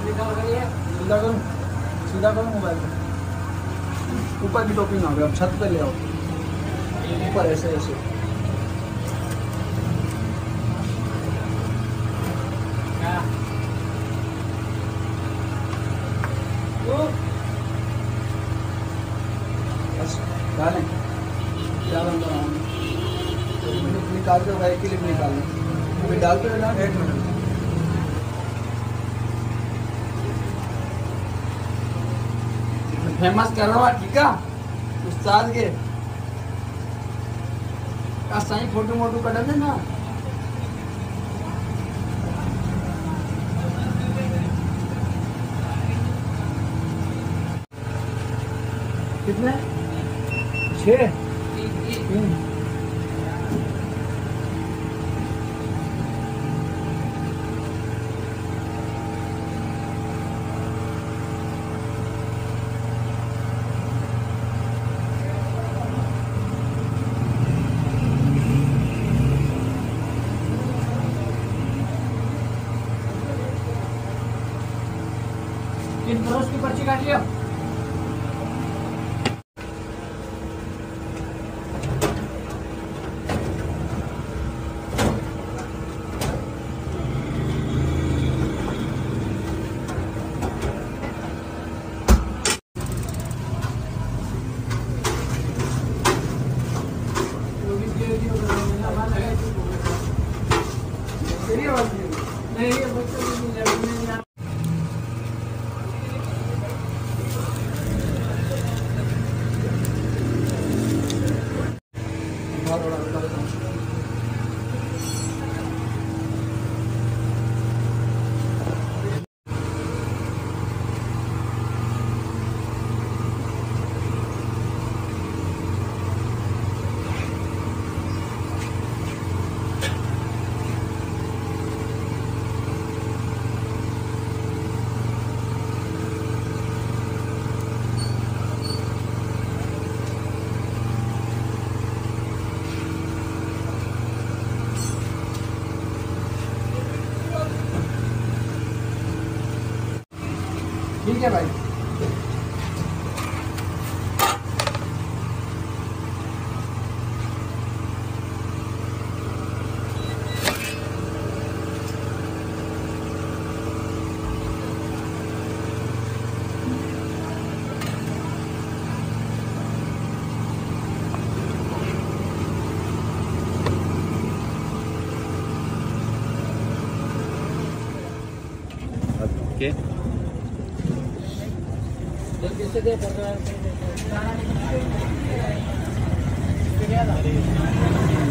सीधा करो सीधा करो मोबाइल को ऊपर की टोपी ना हो अब छत पे ले आओ। ऊपर, ऐसे ऐसे। हाँ। डालें क्या बंद निकाल दो भाई के लिए निकाल दो। डालते हो ना एक मिनट। फ़ेमस करो ठीक? है उस्ताद के। सही फ़ोटो मोटो कटा दे ना? कितने? छः? किन बरस की पर्ची काट लिया। ভালো লাগবে ठीक है भाई। Okay Gracias.